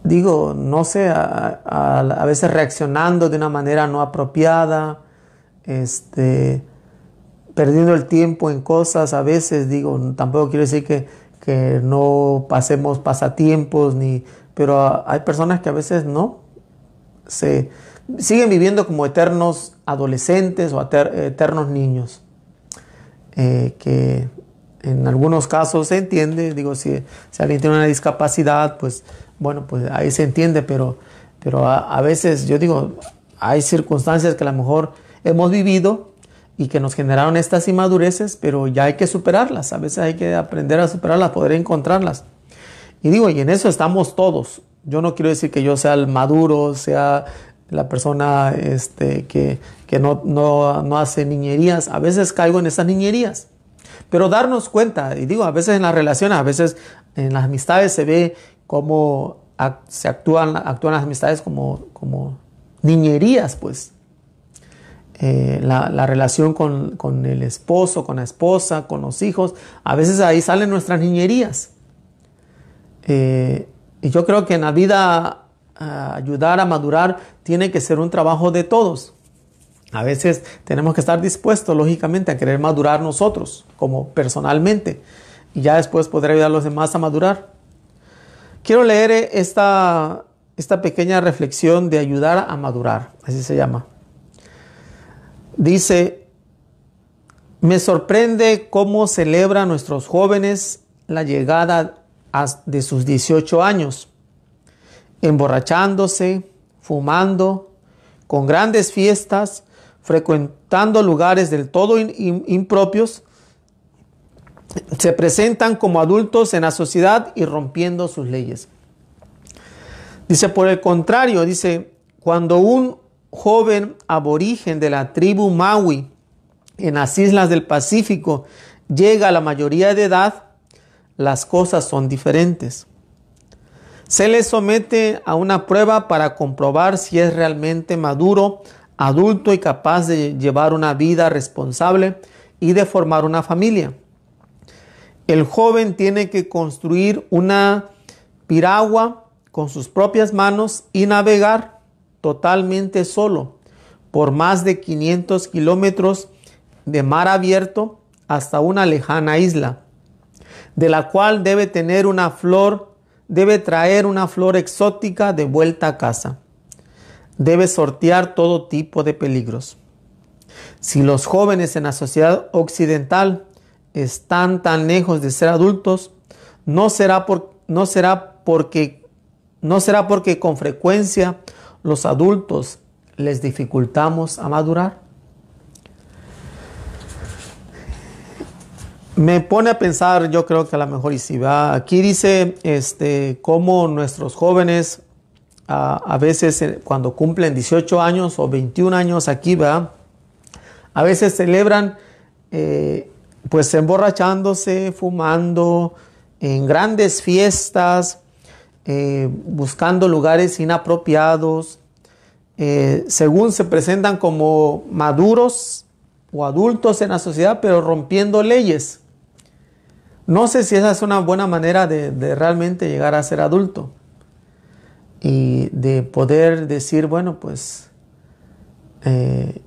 [SPEAKER 1] digo, no sé, a, a, veces reaccionando de una manera no apropiada, este, perdiendo el tiempo en cosas, a veces digo, tampoco quiero decir que, que no pasemos pasatiempos, ni, pero hay personas que a veces no, se siguen viviendo como eternos adolescentes o eternos niños, eh, que en algunos casos se entiende, digo, si, si, alguien tiene una discapacidad, pues bueno, pues ahí se entiende, pero, pero a, a veces yo digo, hay circunstancias que a lo mejor hemos vivido y que nos generaron estas inmadureces, pero ya hay que superarlas. A veces hay que aprender a superarlas, poder encontrarlas. Y digo, y en eso estamos todos. Yo no quiero decir que yo sea el maduro, sea la persona este, que, que no, no, no, hace niñerías. A veces caigo en esas niñerías. Pero darnos cuenta, y digo, a veces en las relaciones, a veces en las amistades se ve cómo se actúan, actúan las amistades como, como niñerías, pues. Eh, la, relación con, el esposo, con la esposa, con los hijos. A veces ahí salen nuestras niñerías. Eh, y yo creo que en la vida ayudar a madurar tiene que ser un trabajo de todos. A veces tenemos que estar dispuestos, lógicamente, a querer madurar nosotros, como personalmente, y ya después poder ayudar a los demás a madurar. Quiero leer esta, esta pequeña reflexión de ayudar a madurar, así se llama. Dice, me sorprende cómo celebran nuestros jóvenes la llegada de sus 18 años, emborrachándose, fumando, con grandes fiestas, frecuentando lugares del todo impropios, se presentan como adultos en la sociedad y rompiendo sus leyes. Dice, por el contrario, dice, cuando un joven aborigen de la tribu Maui en las islas del Pacífico llega a la mayoría de edad, las cosas son diferentes. Se le somete a una prueba para comprobar si es realmente maduro, adulto y capaz de llevar una vida responsable y de formar una familia. El joven tiene que construir una piragua con sus propias manos y navegar totalmente solo por más de 500 kilómetros de mar abierto hasta una lejana isla, de la cual debe tener una flor, debe traer una flor exótica de vuelta a casa. Debe sortear todo tipo de peligros. Si los jóvenes en la sociedad occidental están tan lejos de ser adultos, no será, por, no será porque no será porque con frecuencia los adultos les dificultamos a madurar? me pone a pensar, yo creo que a lo mejor y si va, aquí dice este, cómo nuestros jóvenes a, veces eh, cuando cumplen 18 años o 21 años aquí va, a veces celebran eh, pues emborrachándose, fumando, en grandes fiestas, eh, buscando lugares inapropiados, según se presentan como maduros o adultos en la sociedad, pero rompiendo leyes. No sé si esa es una buena manera de, realmente llegar a ser adulto y de poder decir, bueno, pues, eh,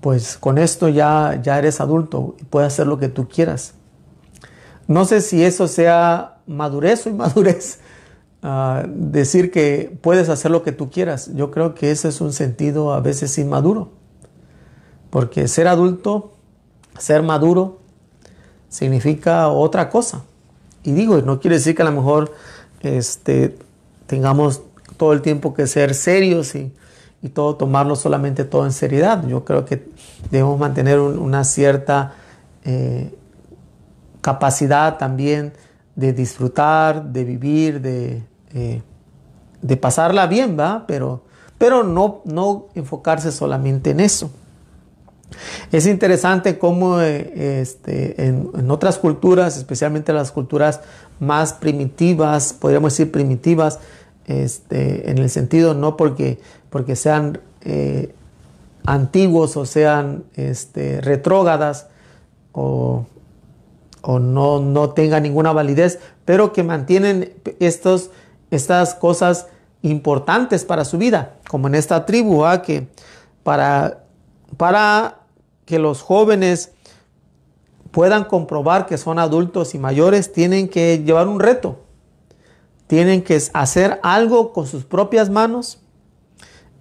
[SPEAKER 1] pues con esto ya, ya eres adulto y puedes hacer lo que tú quieras. No sé si eso sea madurez o inmadurez, decir que puedes hacer lo que tú quieras. Yo creo que ese es un sentido a veces inmaduro, porque ser adulto, ser maduro, significa otra cosa. Y digo, no quiere decir que a lo mejor este, tengamos todo el tiempo que ser serios y, todo tomarlo solamente todo en seriedad. Yo creo que debemos mantener una cierta eh, capacidad también de disfrutar, de vivir, de, eh, de pasarla bien, ¿va? Pero, pero no, no enfocarse solamente en eso. Es interesante cómo eh, este, en, otras culturas, especialmente las culturas más primitivas, podríamos decir primitivas, este, en el sentido no porque, porque sean eh, antiguos o sean este, retrógadas o, no, no tengan ninguna validez, pero que mantienen estos, estas cosas importantes para su vida, como en esta tribu, que para, para que los jóvenes puedan comprobar que son adultos y mayores, tienen que llevar un reto. Tienen que hacer algo con sus propias manos,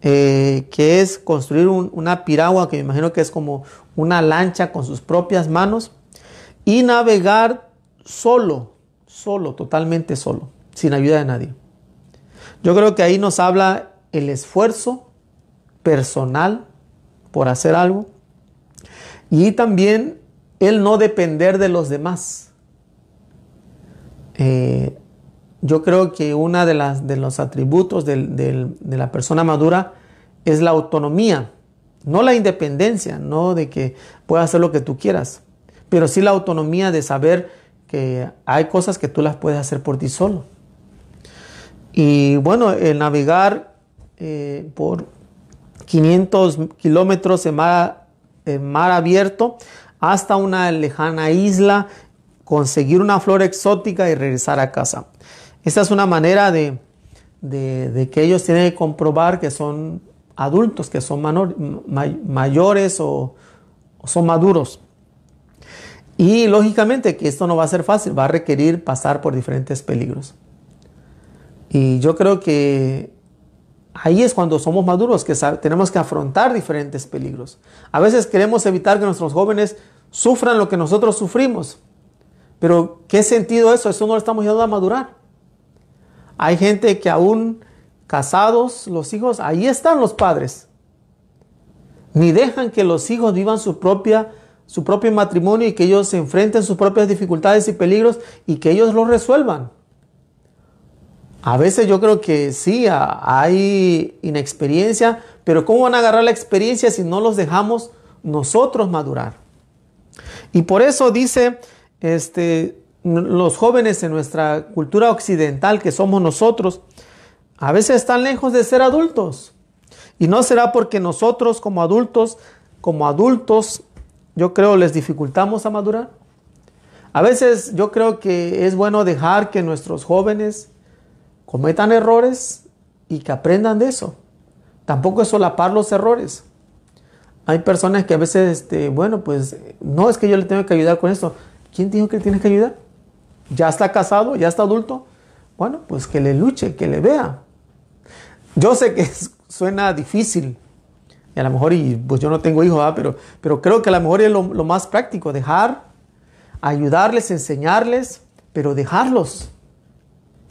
[SPEAKER 1] eh, que es construir una piragua, que me imagino que es como una lancha con sus propias manos, y navegar solo, solo, totalmente solo, sin ayuda de nadie. Yo creo que ahí nos habla el esfuerzo personal por hacer algo, y también el no depender de los demás. Eh, yo creo que uno de, las, de los atributos de la persona madura es la autonomía, no la independencia, no de que puedas hacer lo que tú quieras, pero sí la autonomía de saber que hay cosas que tú las puedes hacer por ti solo. Y bueno, el navegar eh, por 500 kilómetros en mar abierto hasta una lejana isla, conseguir una flor exótica y regresar a casa. Esta es una manera de, que ellos tienen que comprobar que son adultos, que son mayores o son maduros. Y lógicamente que esto no va a ser fácil, va a requerir pasar por diferentes peligros. Y yo creo que Ahí es cuando somos maduros, que tenemos que afrontar diferentes peligros. A veces queremos evitar que nuestros jóvenes sufran lo que nosotros sufrimos. Pero ¿qué sentido eso? Eso no lo estamos ayudando a madurar. Hay gente que aún casados, los hijos, ahí están los padres. Ni dejan que los hijos vivan su propia su propio matrimonio y que ellos se enfrenten sus propias dificultades y peligros y que ellos lo resuelvan. A veces yo creo que sí, hay inexperiencia, pero ¿cómo van a agarrar la experiencia si no los dejamos nosotros madurar? Y por eso dice este, los jóvenes en nuestra cultura occidental, que somos nosotros, a veces están lejos de ser adultos. Y no será porque nosotros como adultos, como adultos, yo creo les dificultamos a madurar. A veces yo creo que es bueno dejar que nuestros jóvenes cometan errores y que aprendan de eso. Tampoco es solapar los errores. Hay personas que a veces, este, bueno, pues no es que yo le tengo que ayudar con esto. ¿Quién dijo que le tienes que ayudar? Ya está casado, ya está adulto. Bueno, pues que le luche, que le vea. Yo sé que suena difícil. Y a lo mejor, y pues yo no tengo hijos, pero, pero creo que a lo mejor es lo, lo más práctico, dejar, ayudarles, enseñarles, pero dejarlos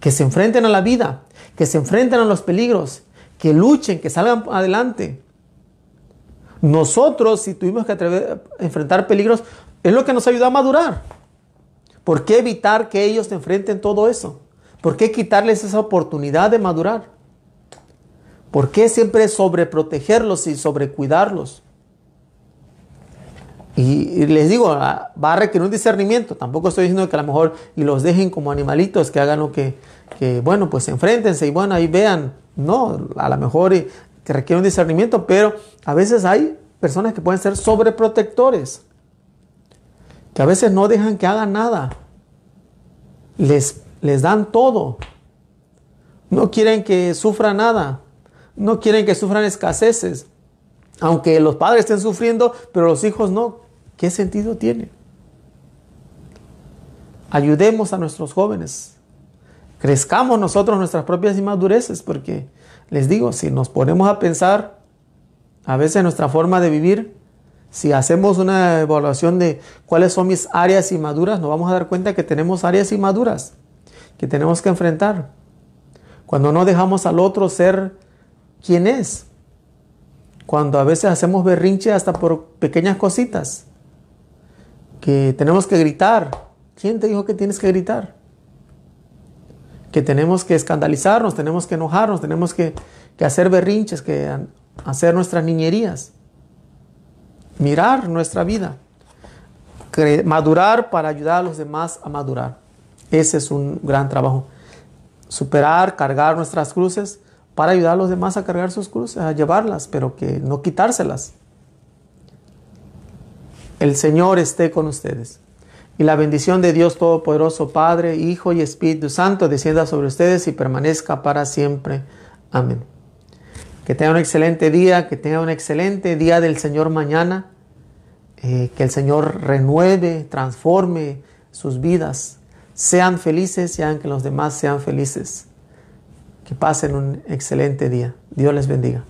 [SPEAKER 1] que se enfrenten a la vida, que se enfrenten a los peligros, que luchen, que salgan adelante. Nosotros, si tuvimos que enfrentar peligros, es lo que nos ayuda a madurar. ¿Por qué evitar que ellos enfrenten todo eso? ¿Por qué quitarles esa oportunidad de madurar? ¿Por qué siempre sobreprotegerlos y sobrecuidarlos? Y, les digo, ah, va a requerir un discernimiento. Tampoco estoy diciendo que a lo mejor y los dejen como animalitos, que hagan lo que, bueno, pues enfréntense y bueno, ahí vean. No, a lo mejor que requiere un discernimiento, pero a veces hay personas que pueden ser sobreprotectores, que a veces no dejan que hagan nada. Les, les dan todo. No quieren que sufra nada. No quieren que sufran escaseces. Aunque los padres estén sufriendo, pero los hijos no. ¿Qué sentido tiene? Ayudemos a nuestros jóvenes. Crezcamos nosotros nuestras propias inmadureces, porque les digo, si nos ponemos a pensar a veces nuestra forma de vivir, si hacemos una evaluación de cuáles son mis áreas inmaduras, nos vamos a dar cuenta que tenemos áreas inmaduras que tenemos que enfrentar. Cuando no dejamos al otro ser quien es. Cuando a veces hacemos berrinche hasta por pequeñas cositas que tenemos que gritar. ¿Quién te dijo que tienes que gritar? Que tenemos que escandalizarnos, tenemos que enojarnos, tenemos que, hacer berrinches, que hacer nuestras niñerías. Mirar nuestra vida. Madurar para ayudar a los demás a madurar. Ese es un gran trabajo. Superar, cargar nuestras cruces para ayudar a los demás a cargar sus cruces, a llevarlas, pero que no quitárselas. El Señor esté con ustedes. Y la bendición de Dios Todopoderoso, Padre, Hijo y Espíritu Santo, descienda sobre ustedes y permanezca para siempre. Amén. Que tengan un excelente día, que tengan un excelente día del Señor mañana. Eh, que el Señor renueve, transforme sus vidas. Sean felices y hagan que los demás sean felices. Que pasen un excelente día. Dios les bendiga.